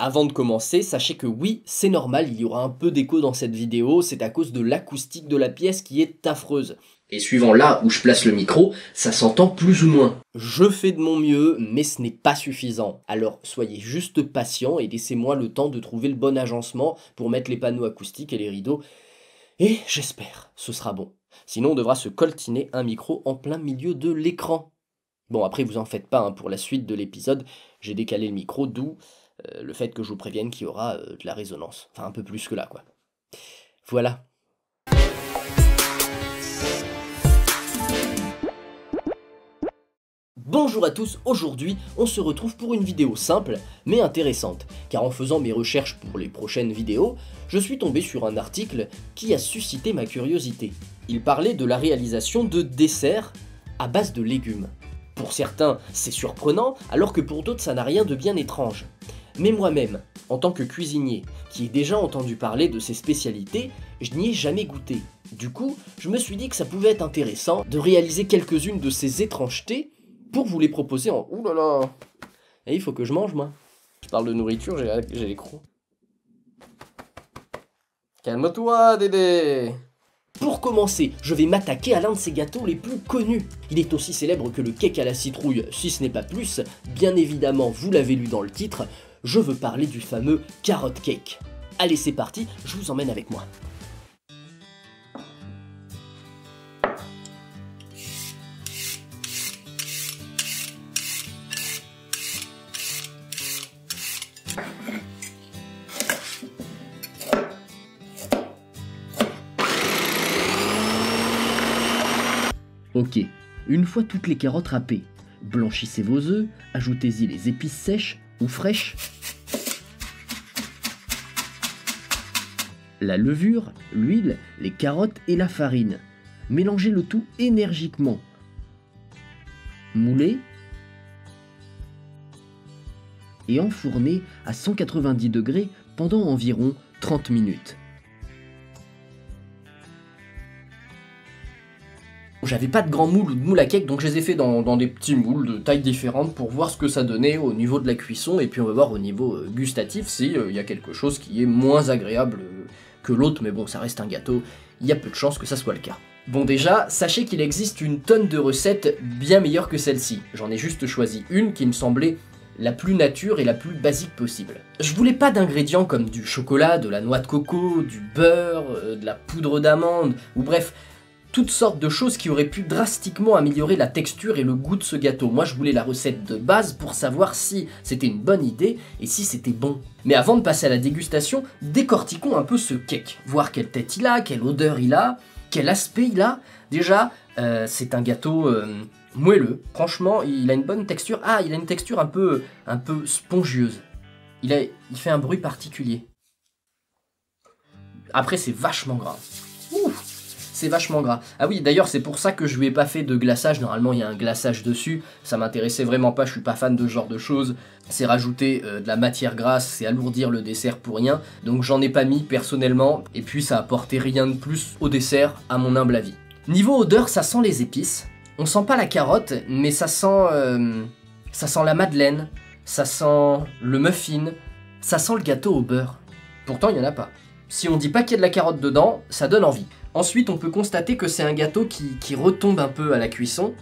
Avant de commencer, sachez que oui, c'est normal, il y aura un peu d'écho dans cette vidéo, c'est à cause de l'acoustique de la pièce qui est affreuse. Et suivant là où je place le micro, ça s'entend plus ou moins. Je fais de mon mieux, mais ce n'est pas suffisant. Alors soyez juste patient et laissez-moi le temps de trouver le bon agencement pour mettre les panneaux acoustiques et les rideaux. Et j'espère, ce sera bon. Sinon on devra se coltiner un micro en plein milieu de l'écran. Bon après vous en faites pas, hein, pour la suite de l'épisode, j'ai décalé le micro, d'où le fait que je vous prévienne qu'il y aura euh, de la résonance. Enfin un peu plus que là quoi. Voilà. Bonjour à tous, aujourd'hui on se retrouve pour une vidéo simple mais intéressante, car en faisant mes recherches pour les prochaines vidéos, je suis tombé sur un article qui a suscité ma curiosité. Il parlait de la réalisation de desserts à base de légumes. Pour certains c'est surprenant, alors que pour d'autres ça n'a rien de bien étrange. Mais moi-même, en tant que cuisinier, qui ai déjà entendu parler de ces spécialités, je n'y ai jamais goûté. Du coup, je me suis dit que ça pouvait être intéressant de réaliser quelques-unes de ces étrangetés pour vous les proposer en... Ouh là là Et il faut que je mange, moi. Je parle de nourriture, j'ai les crocs. Calme-toi, Dédé pour commencer, je vais m'attaquer à l'un de ces gâteaux les plus connus. Il est aussi célèbre que le cake à la citrouille, si ce n'est pas plus. Bien évidemment, vous l'avez lu dans le titre, je veux parler du fameux carrot cake. Allez, c'est parti, je vous emmène avec moi. Ok, une fois toutes les carottes râpées, blanchissez vos œufs, ajoutez-y les épices sèches ou fraîches, la levure, l'huile, les carottes et la farine. Mélangez le tout énergiquement. Moulez et enfournez à 190 degrés pendant environ 30 minutes. J'avais pas de grands moules ou de moules à cake, donc je les ai fait dans, des petits moules de tailles différentes pour voir ce que ça donnait au niveau de la cuisson, et puis on va voir au niveau euh, gustatif s'il euh, y a quelque chose qui est moins agréable euh, que l'autre, mais bon, ça reste un gâteau, il y a peu de chances que ça soit le cas. Bon déjà, sachez qu'il existe une tonne de recettes bien meilleures que celle-ci. J'en ai juste choisi une qui me semblait la plus nature et la plus basique possible. Je voulais pas d'ingrédients comme du chocolat, de la noix de coco, du beurre, de la poudre d'amande, ou bref, toutes sortes de choses qui auraient pu drastiquement améliorer la texture et le goût de ce gâteau. Moi je voulais la recette de base pour savoir si c'était une bonne idée et si c'était bon. Mais avant de passer à la dégustation, décortiquons un peu ce cake. Voir quelle tête il a, quelle odeur il a, quel aspect il a. Déjà, euh, c'est un gâteau euh, moelleux. Franchement, il a une bonne texture. Ah, il a une texture un peu, un peu spongieuse. Il, a, il fait un bruit particulier. Après, c'est vachement gras. C'est vachement gras. Ah oui, d'ailleurs, c'est pour ça que je lui ai pas fait de glaçage. Normalement, il y a un glaçage dessus. Ça m'intéressait vraiment pas, je suis pas fan de ce genre de choses. C'est rajouter euh, de la matière grasse, c'est alourdir le dessert pour rien. Donc j'en ai pas mis personnellement. Et puis ça apportait rien de plus au dessert, à mon humble avis. Niveau odeur, ça sent les épices. On sent pas la carotte, mais ça sent... Euh, ça sent la madeleine, ça sent le muffin, ça sent le gâteau au beurre. Pourtant, il y en a pas. Si on dit pas qu'il y a de la carotte dedans, ça donne envie. Ensuite, on peut constater que c'est un gâteau qui, retombe un peu à la cuisson.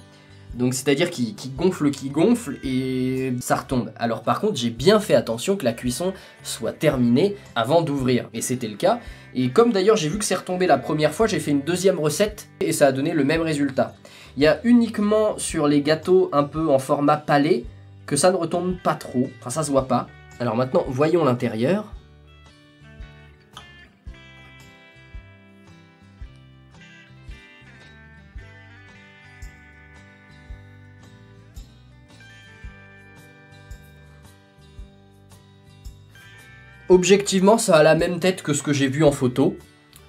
Donc c'est-à-dire qui, gonfle, qui gonfle et ça retombe. Alors par contre, j'ai bien fait attention que la cuisson soit terminée avant d'ouvrir. Et c'était le cas. Et comme d'ailleurs j'ai vu que c'est retombé la première fois, j'ai fait une deuxième recette et ça a donné le même résultat. Il y a uniquement sur les gâteaux un peu en format palais que ça ne retombe pas trop. Enfin ça se voit pas. Alors maintenant, voyons l'intérieur. Objectivement, ça a la même tête que ce que j'ai vu en photo.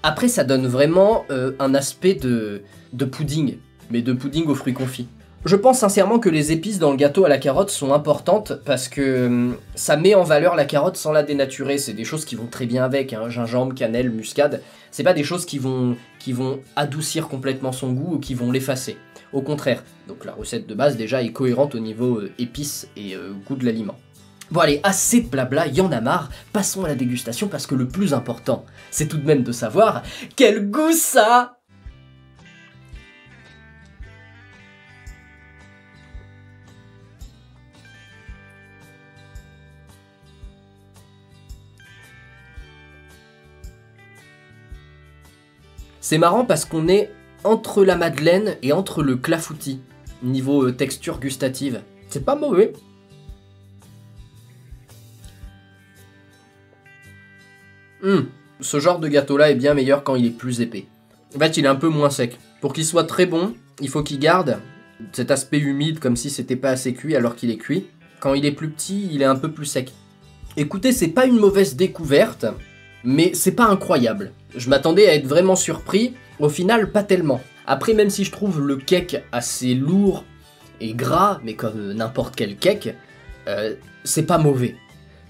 Après, ça donne vraiment euh, un aspect de, de pudding, mais de pudding aux fruits confits. Je pense sincèrement que les épices dans le gâteau à la carotte sont importantes parce que hum, ça met en valeur la carotte sans la dénaturer. C'est des choses qui vont très bien avec, hein, gingembre, cannelle, muscade. C'est pas des choses qui vont, qui vont adoucir complètement son goût ou qui vont l'effacer. Au contraire. Donc la recette de base déjà est cohérente au niveau euh, épices et euh, goût de l'aliment. Bon allez, assez blabla, y en a marre, passons à la dégustation parce que le plus important, c'est tout de même de savoir quel goût ça C'est marrant parce qu'on est entre la madeleine et entre le clafoutis, niveau euh, texture gustative. C'est pas mauvais. Hum, ce genre de gâteau-là est bien meilleur quand il est plus épais. En fait, il est un peu moins sec. Pour qu'il soit très bon, il faut qu'il garde cet aspect humide comme si c'était pas assez cuit alors qu'il est cuit. Quand il est plus petit, il est un peu plus sec. Écoutez, c'est pas une mauvaise découverte, mais c'est pas incroyable. Je m'attendais à être vraiment surpris, au final pas tellement. Après, même si je trouve le cake assez lourd et gras, mais comme n'importe quel cake, euh, c'est pas mauvais.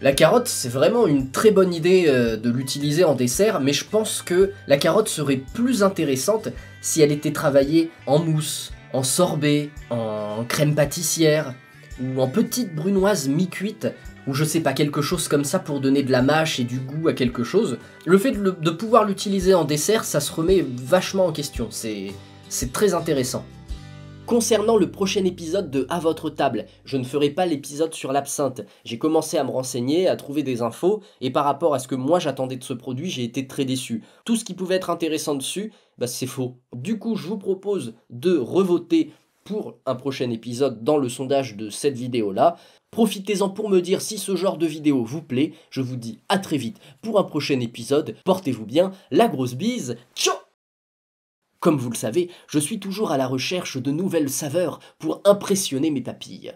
La carotte, c'est vraiment une très bonne idée euh, de l'utiliser en dessert, mais je pense que la carotte serait plus intéressante si elle était travaillée en mousse, en sorbet, en crème pâtissière, ou en petite brunoise mi-cuite, ou je sais pas, quelque chose comme ça pour donner de la mâche et du goût à quelque chose. Le fait de, de pouvoir l'utiliser en dessert, ça se remet vachement en question, c'est très intéressant. Concernant le prochain épisode de À votre table, je ne ferai pas l'épisode sur l'absinthe. J'ai commencé à me renseigner, à trouver des infos, et par rapport à ce que moi j'attendais de ce produit, j'ai été très déçu. Tout ce qui pouvait être intéressant dessus, bah c'est faux. Du coup, je vous propose de revoter pour un prochain épisode dans le sondage de cette vidéo-là. Profitez-en pour me dire si ce genre de vidéo vous plaît. Je vous dis à très vite pour un prochain épisode. Portez-vous bien, la grosse bise. Ciao Comme vous le savez, je suis toujours à la recherche de nouvelles saveurs pour impressionner mes papilles.